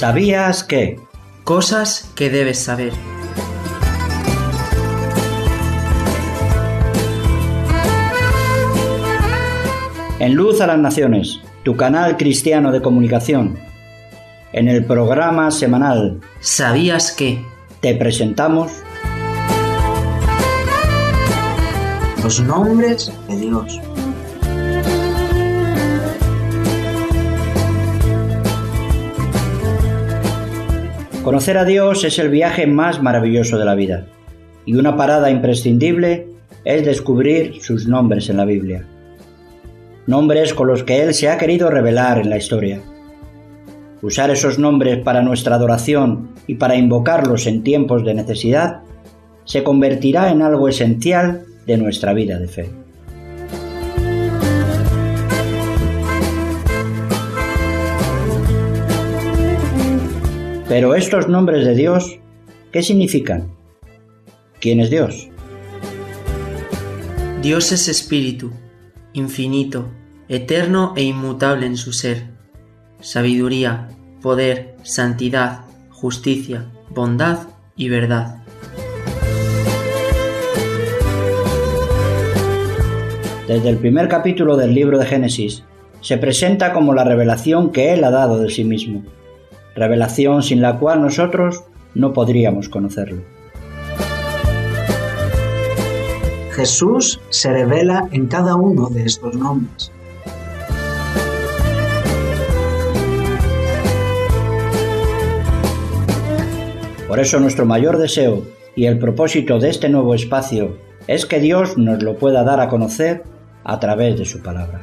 ¿Sabías que? Cosas que debes saber. En Luz a las Naciones, tu canal cristiano de comunicación. En el programa semanal ¿Sabías que? te presentamos Los nombres de Dios. Conocer a Dios es el viaje más maravilloso de la vida y una parada imprescindible es descubrir sus nombres en la Biblia. Nombres con los que Él se ha querido revelar en la historia. Usar esos nombres para nuestra adoración y para invocarlos en tiempos de necesidad se convertirá en algo esencial de nuestra vida de fe. Pero estos nombres de Dios, ¿qué significan? ¿Quién es Dios? Dios es espíritu, infinito, eterno e inmutable en su ser. Sabiduría, poder, santidad, justicia, bondad y verdad. Desde el primer capítulo del libro de Génesis, se presenta como la revelación que Él ha dado de sí mismo, revelación sin la cual nosotros no podríamos conocerlo. Jesús se revela en cada uno de estos nombres. Por eso nuestro mayor deseo y el propósito de este nuevo espacio es que Dios nos lo pueda dar a conocer a través de su palabra.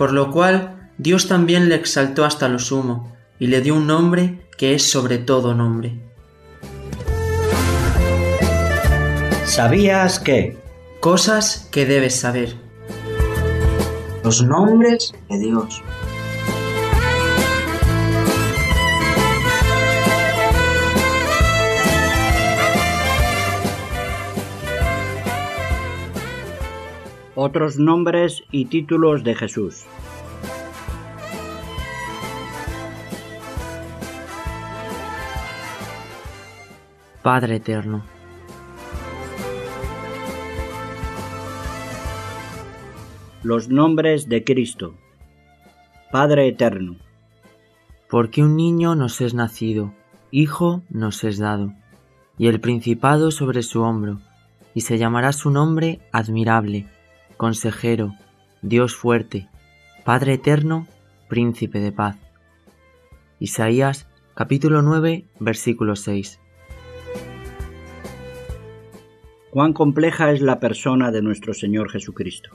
Por lo cual Dios también le exaltó hasta lo sumo y le dio un nombre que es sobre todo nombre. ¿Sabías que? Cosas que debes saber. Los nombres de Dios. Otros nombres y títulos de Jesús. Padre eterno. Los nombres de Cristo. Padre eterno. Porque un niño nos es nacido, hijo nos es dado, y el principado sobre su hombro, y se llamará su nombre admirable, consejero, Dios fuerte, Padre eterno, príncipe de paz. Isaías capítulo 9 versículo 6. Cuán compleja es la persona de nuestro Señor Jesucristo.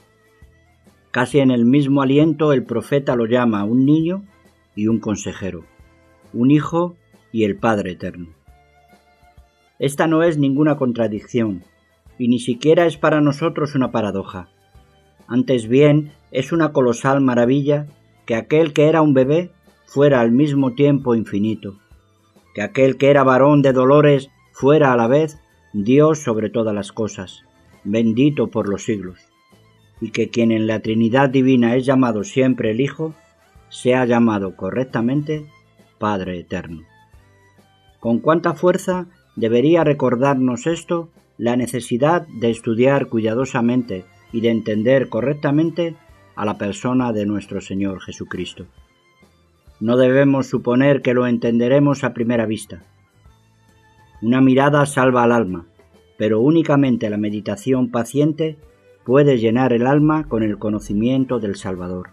Casi en el mismo aliento el profeta lo llama un niño y un consejero, un hijo y el Padre eterno. Esta no es ninguna contradicción, y ni siquiera es para nosotros una paradoja. Antes bien es una colosal maravilla que aquel que era un bebé fuera al mismo tiempo infinito, que aquel que era varón de dolores fuera a la vez Dios sobre todas las cosas, bendito por los siglos, y que quien en la Trinidad Divina es llamado siempre el Hijo, sea llamado correctamente Padre Eterno. Con cuánta fuerza debería recordarnos esto la necesidad de estudiar cuidadosamente y de entender correctamente a la persona de nuestro Señor Jesucristo. No debemos suponer que lo entenderemos a primera vista. Una mirada salva al alma, pero únicamente la meditación paciente puede llenar el alma con el conocimiento del Salvador.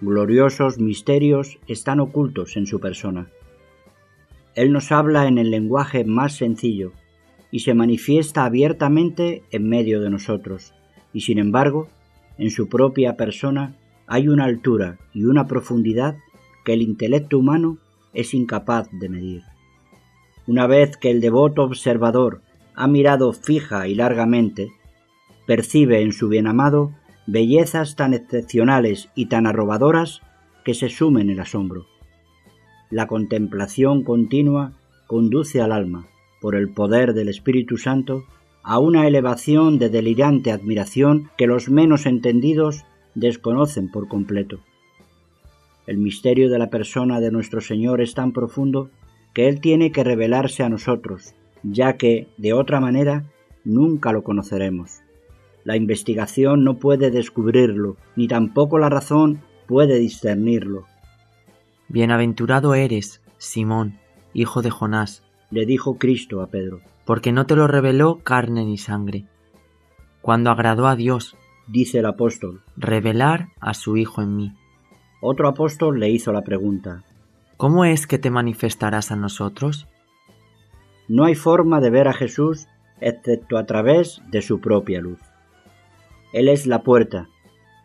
Gloriosos misterios están ocultos en su persona. Él nos habla en el lenguaje más sencillo y se manifiesta abiertamente en medio de nosotros, y sin embargo, en su propia persona hay una altura y una profundidad que el intelecto humano es incapaz de medir. Una vez que el devoto observador ha mirado fija y largamente, percibe en su bienamado bellezas tan excepcionales y tan arrobadoras que se sumen el asombro. La contemplación continua conduce al alma, por el poder del Espíritu Santo, a una elevación de delirante admiración que los menos entendidos desconocen por completo. El misterio de la persona de nuestro Señor es tan profundo que Él tiene que revelarse a nosotros, ya que, de otra manera, nunca lo conoceremos. La investigación no puede descubrirlo, ni tampoco la razón puede discernirlo. Bienaventurado eres, Simón, hijo de Jonás, le dijo Cristo a Pedro, porque no te lo reveló carne ni sangre. Cuando agradó a Dios, dice el apóstol, revelar a su Hijo en mí. Otro apóstol le hizo la pregunta, ¿Cómo es que te manifestarás a nosotros? No hay forma de ver a Jesús excepto a través de su propia luz. Él es la puerta,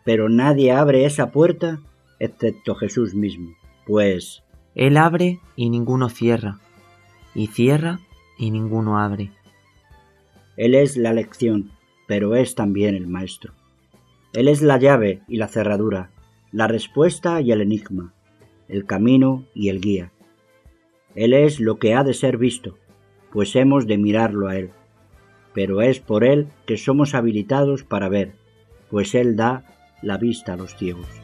pero nadie abre esa puerta excepto Jesús mismo, pues Él abre y ninguno cierra, y cierra y ninguno abre. Él es la lección, pero es también el maestro. Él es la llave y la cerradura, la respuesta y el enigma, el camino y el guía. Él es lo que ha de ser visto, pues hemos de mirarlo a Él. Pero es por Él que somos habilitados para ver, pues Él da la vista a los ciegos.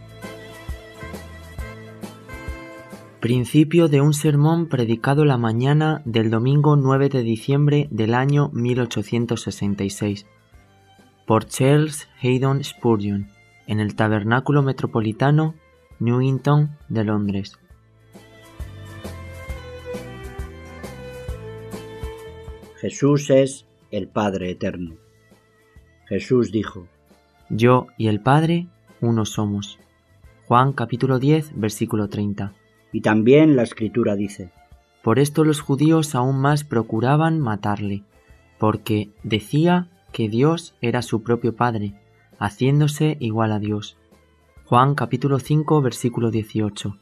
Principio de un sermón predicado la mañana del domingo 9 de diciembre del año 1866 por Charles Haydon Spurgeon en el Tabernáculo Metropolitano Newington de Londres. Jesús es el Padre Eterno. Jesús dijo, Yo y el Padre uno somos. Juan capítulo 10 versículo 30. Y también la Escritura dice, Por esto los judíos aún más procuraban matarle, porque decía que Dios era su propio Padre, haciéndose igual a Dios. Juan capítulo 5 versículo 18.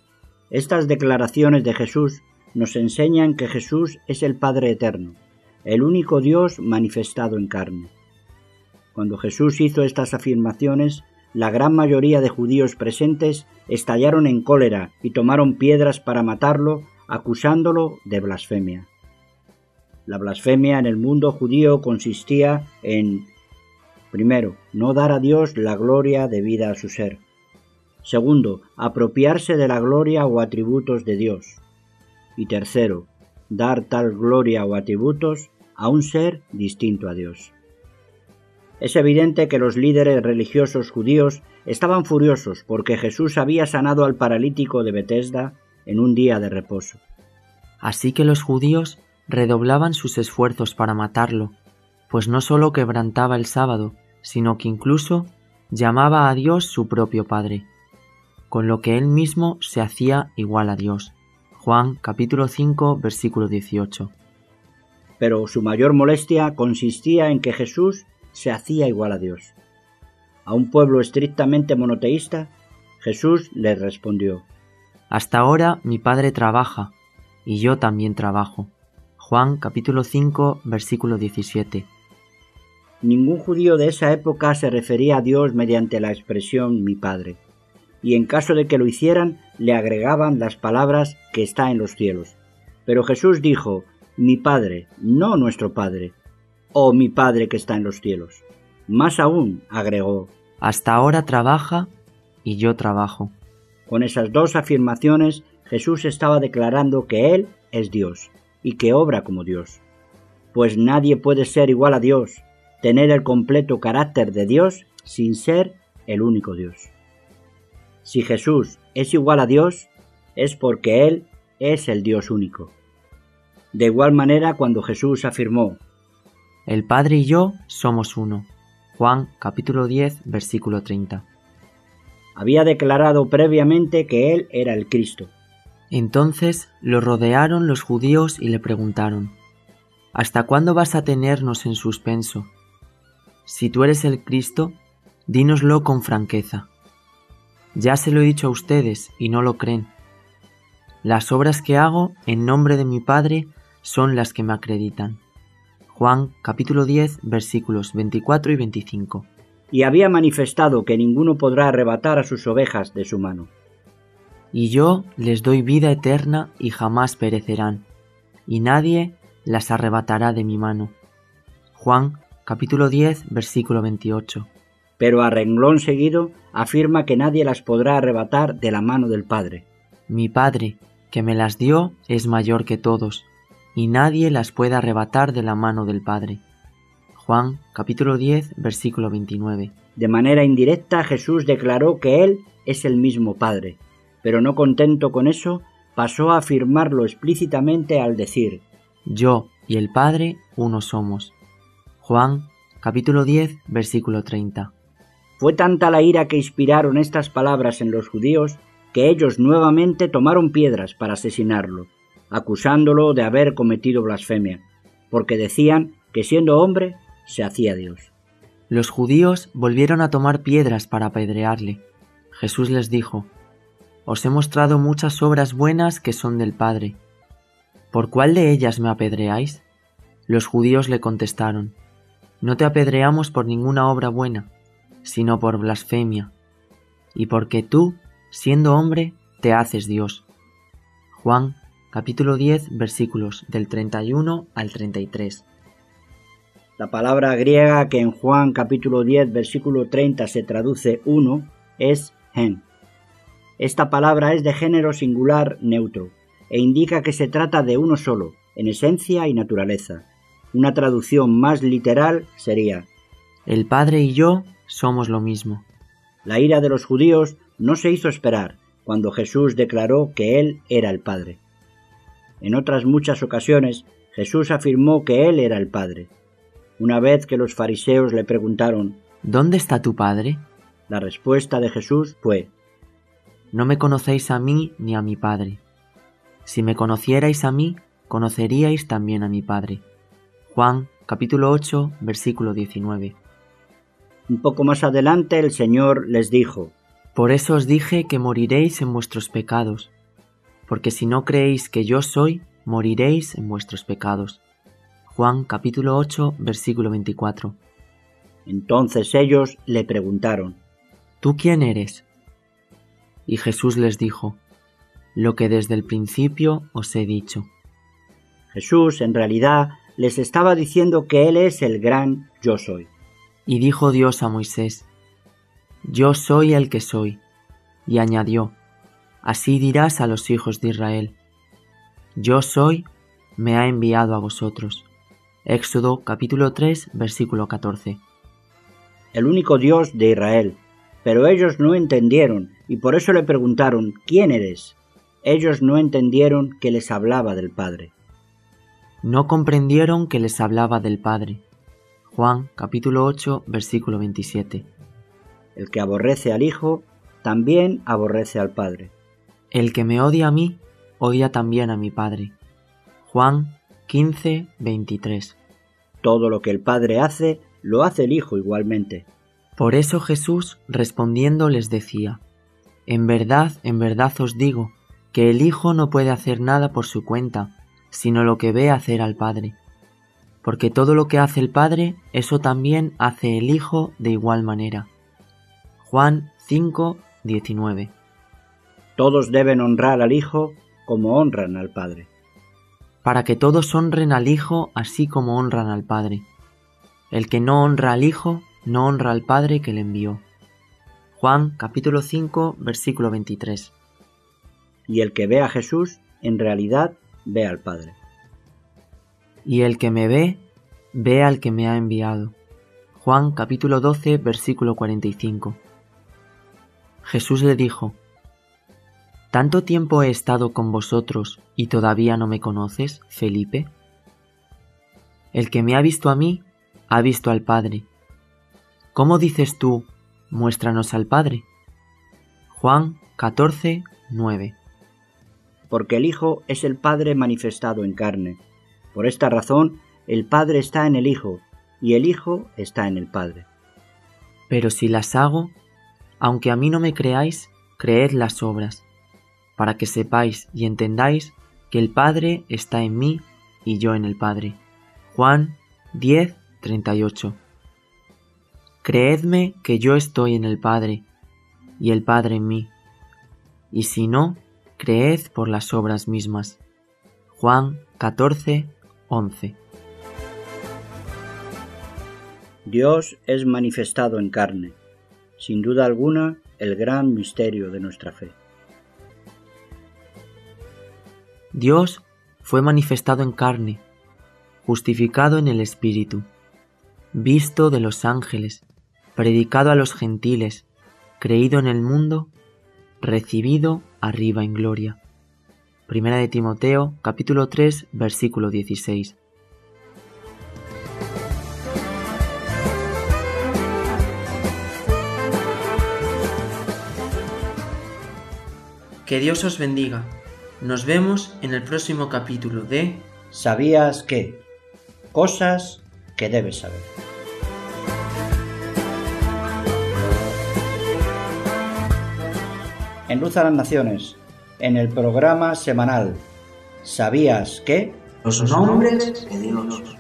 Estas declaraciones de Jesús nos enseñan que Jesús es el Padre Eterno, el único Dios manifestado en carne. Cuando Jesús hizo estas afirmaciones, la gran mayoría de judíos presentes estallaron en cólera y tomaron piedras para matarlo, acusándolo de blasfemia. La blasfemia en el mundo judío consistía en, primero, no dar a Dios la gloria debida a su ser. Segundo, apropiarse de la gloria o atributos de Dios. Y tercero, dar tal gloria o atributos a un ser distinto a Dios. Es evidente que los líderes religiosos judíos estaban furiosos porque Jesús había sanado al paralítico de Betesda en un día de reposo. Así que los judíos redoblaban sus esfuerzos para matarlo, pues no sólo quebrantaba el sábado, sino que incluso llamaba a Dios su propio Padre, con lo que él mismo se hacía igual a Dios. Juan capítulo 5 versículo 18. Pero su mayor molestia consistía en que Jesús se hacía igual a Dios. A un pueblo estrictamente monoteísta, Jesús le respondió, Hasta ahora mi Padre trabaja, y yo también trabajo. Juan capítulo 5 versículo 17. Ningún judío de esa época se refería a Dios mediante la expresión mi Padre, y en caso de que lo hicieran le agregaban las palabras que está en los cielos. Pero Jesús dijo, mi Padre, no nuestro Padre, oh mi Padre que está en los cielos. Más aún, agregó, Hasta ahora trabaja y yo trabajo. Con esas dos afirmaciones Jesús estaba declarando que Él es Dios y que obra como Dios. Pues nadie puede ser igual a Dios, tener el completo carácter de Dios sin ser el único Dios. Si Jesús es igual a Dios, es porque Él es el Dios único. De igual manera, cuando Jesús afirmó, El Padre y yo somos uno. Juan capítulo 10 versículo 30. Había declarado previamente que Él era el Cristo. Entonces lo rodearon los judíos y le preguntaron, ¿Hasta cuándo vas a tenernos en suspenso? Si tú eres el Cristo, dínoslo con franqueza. Ya se lo he dicho a ustedes y no lo creen. Las obras que hago en nombre de mi Padre son las que me acreditan. Juan capítulo 10 versículos 24 y 25. Y había manifestado que ninguno podrá arrebatar a sus ovejas de su mano. Y yo les doy vida eterna y jamás perecerán, y nadie las arrebatará de mi mano. Juan capítulo 10 versículo 28. pero a renglón seguido afirma que nadie las podrá arrebatar de la mano del Padre. Mi Padre, que me las dio, es mayor que todos, y nadie las puede arrebatar de la mano del Padre. Juan capítulo 10 versículo 29. De manera indirecta Jesús declaró que Él es el mismo Padre, pero no contento con eso, pasó a afirmarlo explícitamente al decir, Yo y el Padre uno somos. Juan capítulo 10 versículo 30. Fue tanta la ira que inspiraron estas palabras en los judíos que ellos nuevamente tomaron piedras para asesinarlo, acusándolo de haber cometido blasfemia, porque decían que siendo hombre se hacía Dios. Los judíos volvieron a tomar piedras para apedrearle. Jesús les dijo, Os he mostrado muchas obras buenas que son del Padre. ¿Por cuál de ellas me apedreáis? Los judíos le contestaron, No te apedreamos por ninguna obra buena, sino por blasfemia, y porque tú, siendo hombre, te haces Dios. Juan capítulo 10 versículos del 31 al 33. La palabra griega que en Juan capítulo 10 versículo 30 se traduce uno es gen. Esta palabra es de género singular neutro e indica que se trata de uno solo, en esencia y naturaleza. Una traducción más literal sería El Padre y yo somos lo mismo. La ira de los judíos no se hizo esperar cuando Jesús declaró que Él era el Padre. En otras muchas ocasiones Jesús afirmó que Él era el Padre. Una vez que los fariseos le preguntaron ¿Dónde está tu Padre? La respuesta de Jesús fue No me conocéis a mí ni a mi Padre. Si me conocierais a mí, conoceríais también a mi Padre. Juan capítulo 8 versículo 19. Un poco más adelante el Señor les dijo, Por eso os dije que moriréis en vuestros pecados, porque si no creéis que yo soy, moriréis en vuestros pecados. Juan capítulo 8 versículo 24. Entonces ellos le preguntaron, ¿Tú quién eres? Y Jesús les dijo, Lo que desde el principio os he dicho. Jesús en realidad les estaba diciendo que Él es el gran yo soy. Y dijo Dios a Moisés, Yo soy el que soy. Y añadió, Así dirás a los hijos de Israel, Yo soy, me ha enviado a vosotros. Éxodo capítulo 3 versículo 14. El único Dios de Israel. Pero ellos no entendieron y por eso le preguntaron, ¿quién eres? Ellos no entendieron que les hablaba del Padre. No comprendieron que les hablaba del Padre. Juan capítulo 8 versículo 27. El que aborrece al Hijo, también aborrece al Padre. El que me odia a mí, odia también a mi Padre. Juan 15 23. Todo lo que el Padre hace, lo hace el Hijo igualmente. Por eso Jesús respondiendo les decía, En verdad, en verdad os digo, que el Hijo no puede hacer nada por su cuenta, sino lo que ve hacer al Padre porque todo lo que hace el Padre, eso también hace el Hijo de igual manera. Juan 5, 19. Todos deben honrar al Hijo como honran al Padre. Para que todos honren al Hijo así como honran al Padre. El que no honra al Hijo, no honra al Padre que le envió. Juan capítulo 5, versículo 23. Y el que ve a Jesús, en realidad ve al Padre y el que me ve, ve al que me ha enviado. Juan capítulo 12, versículo 45. Jesús le dijo, ¿Tanto tiempo he estado con vosotros y todavía no me conoces, Felipe? El que me ha visto a mí, ha visto al Padre. ¿Cómo dices tú, muéstranos al Padre? Juan 14, 9. Porque el Hijo es el Padre manifestado en carne por esta razón, el Padre está en el Hijo y el Hijo está en el Padre. Pero si las hago, aunque a mí no me creáis, creed las obras, para que sepáis y entendáis que el Padre está en mí y yo en el Padre. Juan 10, 38. Creedme que yo estoy en el Padre y el Padre en mí, y si no, creed por las obras mismas. Juan 14, 11. Dios es manifestado en carne, sin duda alguna, el gran misterio de nuestra fe. Dios fue manifestado en carne, justificado en el Espíritu, visto de los ángeles, predicado a los gentiles, creído en el mundo, recibido arriba en gloria. Primera de Timoteo, capítulo 3, versículo 16. Que Dios os bendiga. Nos vemos en el próximo capítulo de ¿Sabías qué? Cosas que debes saber. En Luz a las Naciones, en el programa semanal ¿Sabías qué? Los nombres de Dios.